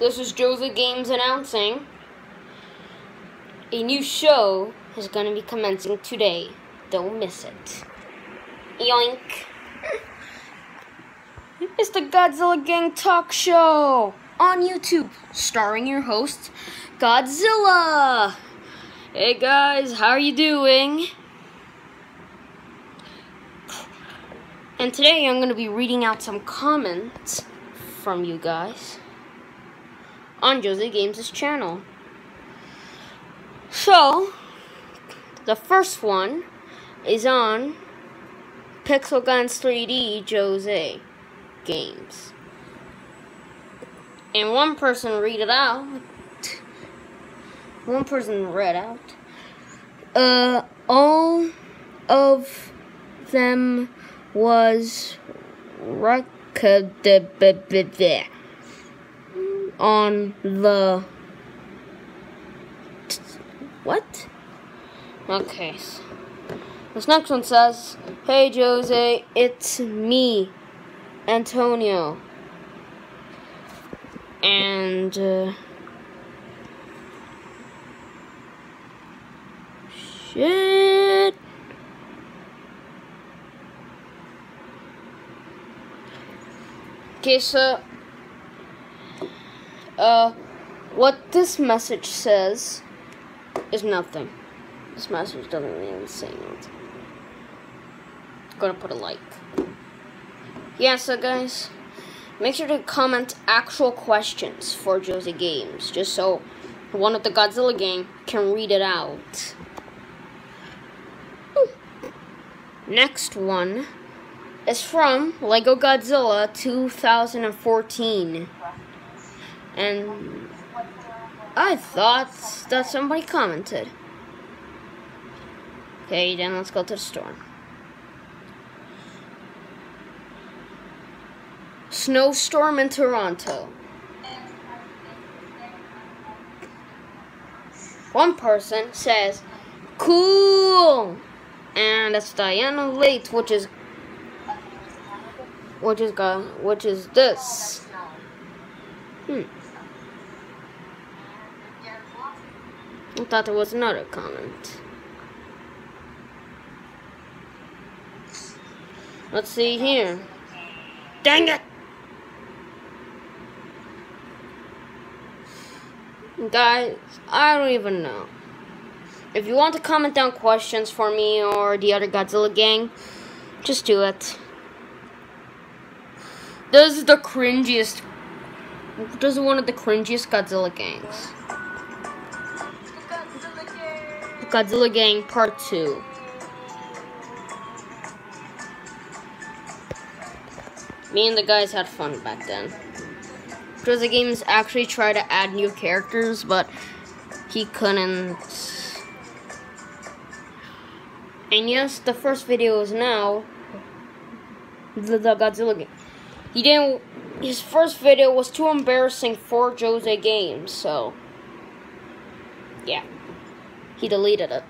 This is Jose Games announcing a new show is going to be commencing today. Don't miss it. Yoink. It's the Godzilla Gang Talk Show on YouTube, starring your host, Godzilla. Hey guys, how are you doing? And today I'm going to be reading out some comments from you guys on Jose Games' channel. So, the first one is on Pixel Guns 3D Jose Games. And one person read it out. One person read out. Uh, all of them was recorded on the what? Okay. This next one says, "Hey Jose, it's me, Antonio." And uh, shit. Okay, so uh, what this message says is nothing. This message doesn't even say anything. I'm gonna put a like. Yeah, so guys, make sure to comment actual questions for Josie Games, just so one of the Godzilla gang can read it out. Next one is from Lego Godzilla 2014. And I thought that somebody commented. Okay, then let's go to the store. Snowstorm in Toronto. One person says, cool! And that's Diana Late, which is which is which is this. Hmm. I thought there was another comment. Let's see here. Dang it! Guys, I don't even know. If you want to comment down questions for me or the other Godzilla gang, just do it. This is the cringiest. This is one of the cringiest Godzilla gangs. Godzilla Gang Part 2. Me and the guys had fun back then. Because the games actually tried to add new characters, but he couldn't. And yes, the first video is now the, the Godzilla game. He didn't. His first video was too embarrassing for Jose Games, so yeah he deleted it.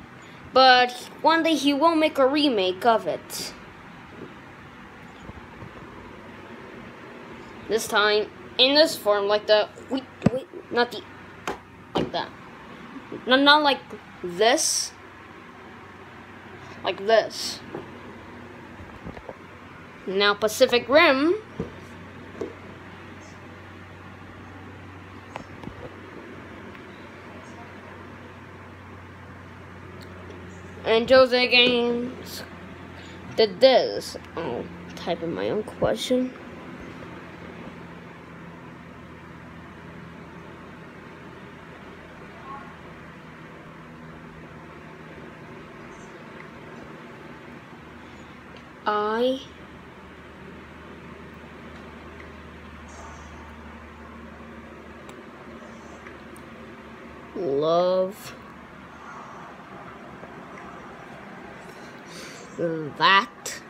But one day he will make a remake of it. This time in this form, like the wait, wait, not the like that. No, not like this. Like this. Now Pacific Rim And Jose Games did this. I'll type in my own question. I love that.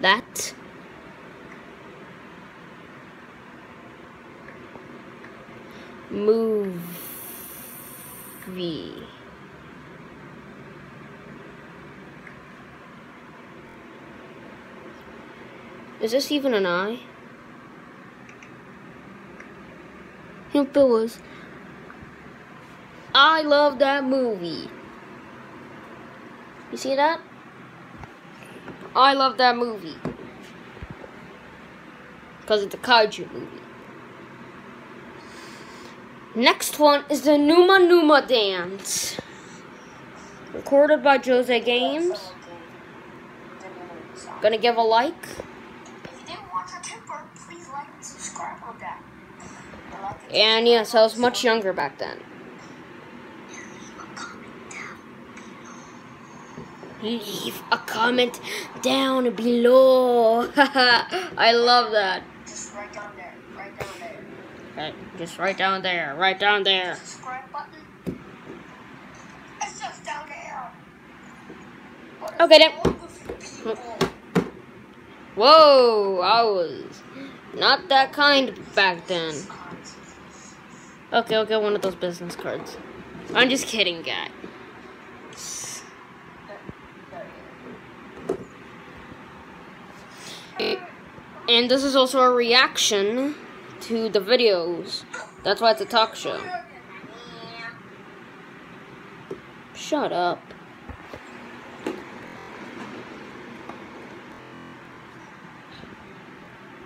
That. Movie. Is this even an eye? Yep, it was. I love that movie. You see that? I love that movie. Because it's a kaiju movie. Next one is the Numa Numa Dance. Recorded by Jose Games. Gonna give a like. And yes, I was much younger back then. Leave a comment down below. I love that. Just right down there. Right down there. Right, just right down there, right down there. Subscribe button. It's just down there. What Okay, then. is wrong with you people? Whoa, I was not that kind back then. Okay, I'll get one of those business cards. I'm just kidding, guy. And this is also a reaction to the videos. That's why it's a talk show. Shut up.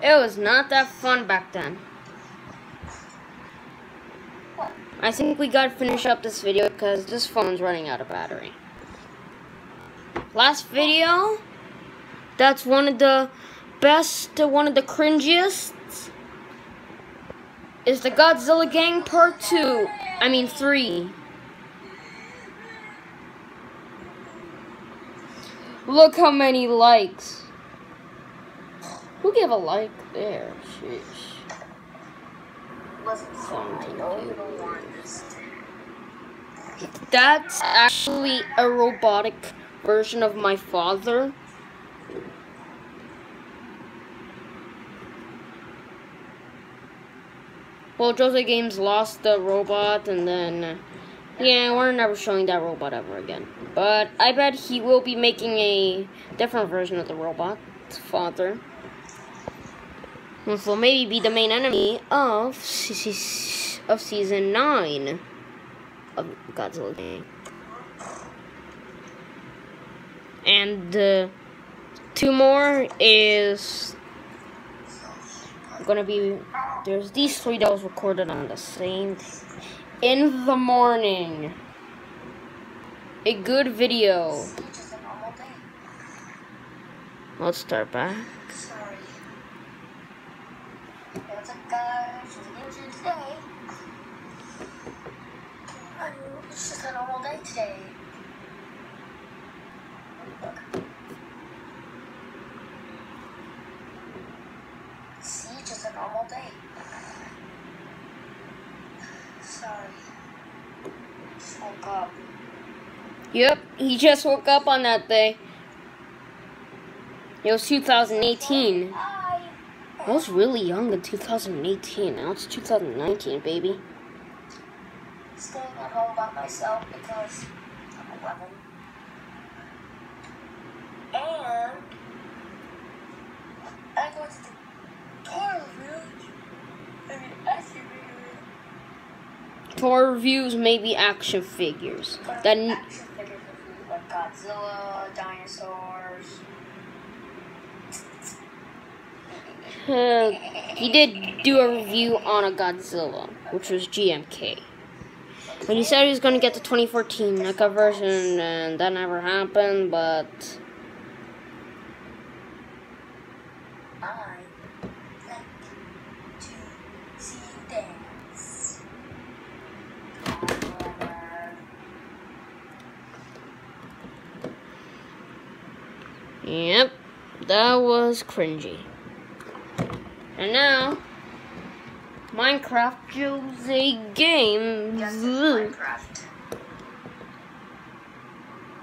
It was not that fun back then. I think we gotta finish up this video because this phone's running out of battery. Last video, that's one of the best, uh, one of the cringiest, is the Godzilla Gang Part 2. I mean 3. Look how many likes. Who gave a like there? Sheesh. Wasn't fun. I know you don't understand. That's actually a robotic version of my father. Well, Jose Games lost the robot, and then, yeah, we're never showing that robot ever again. But I bet he will be making a different version of the robot's father. Which will maybe be the main enemy of, of season 9 of Godzilla. And uh, two more is gonna be there's these three that was recorded on the same in the morning. A good video. Let's start back. It's just a normal day today. Look. See, just a normal day. Sorry. Just woke up. Yep, he just woke up on that day. It was 2018. I was really young in 2018. Now it's 2019, baby. Staying at home by myself because I'm 11. And I go to the toy reviews. I mean, action figures. Toy reviews, maybe action figures. But That action figures reviews like Godzilla, dinosaurs. he did do a review on a Godzilla, which was GMK. And he said he was going to get the 2014 NECA version, and that never happened, but I like to see you dance. However, Yep, that was cringy. And now, Minecraft Jose Games. yes, Minecraft.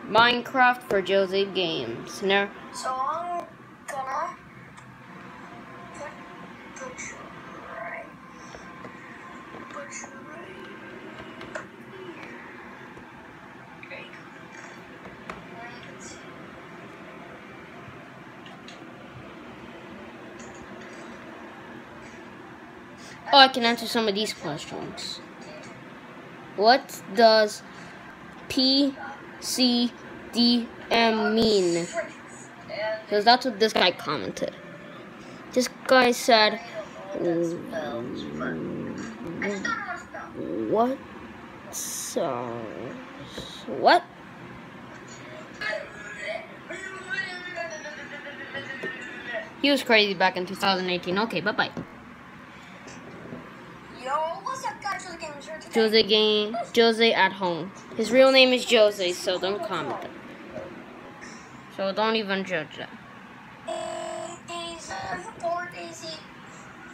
Minecraft for Jose Games. Now, So I'm gonna put right, butcher right here. There you go. Now you can see. Oh, I can answer some of these questions. What does P C D M mean? Because that's what this guy commented. This guy said, mm, What? So, what? He was crazy back in 2018. Okay, bye bye. Yo, what's up, guys? Jose game Jose at home. His real name is Jose, so don't comment. So don't even judge that.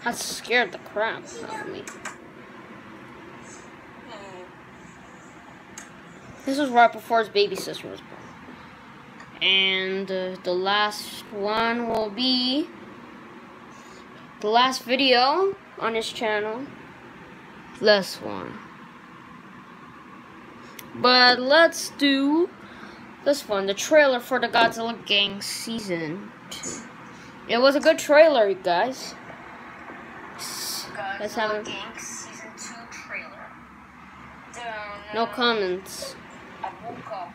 That scared the crap out of me. This was right before his baby sister was born. And uh, the last one will be the last video on his channel. This one. But let's do this one, the trailer for the Godzilla Gang Season 2. It was a good trailer, you guys. Let's have a- Gang Season 2 trailer. No uh, comments. I woke up.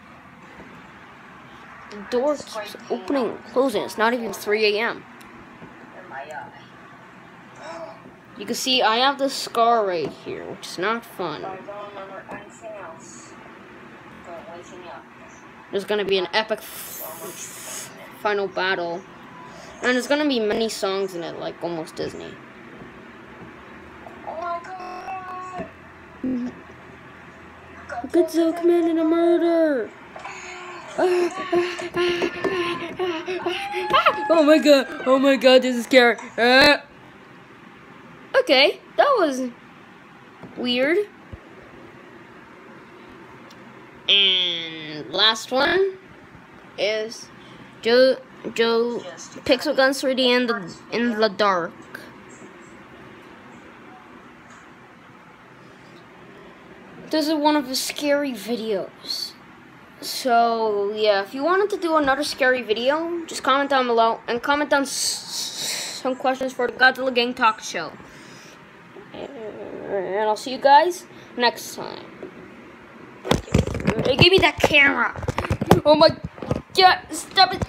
The door keeps opening and closing. It's not even 3 a.m. in my eye. You can see I have the scar right here, which is not fun. I don't remember anything else. But waking up. There's gonna be an epic final battle. And there's gonna be many songs in it, like almost Disney. Oh my god! Godzilla committed a murder! oh my god, oh my god, this is scary. Okay, that was weird. And last one is Joe Joe Pixel Guns 3D in the in the dark. This is one of his scary videos. So yeah, if you wanted to do another scary video, just comment down below and comment down some questions for the Godzilla Gang Talk Show. And I'll see you guys next time. Give me that camera. Oh my god, stop it.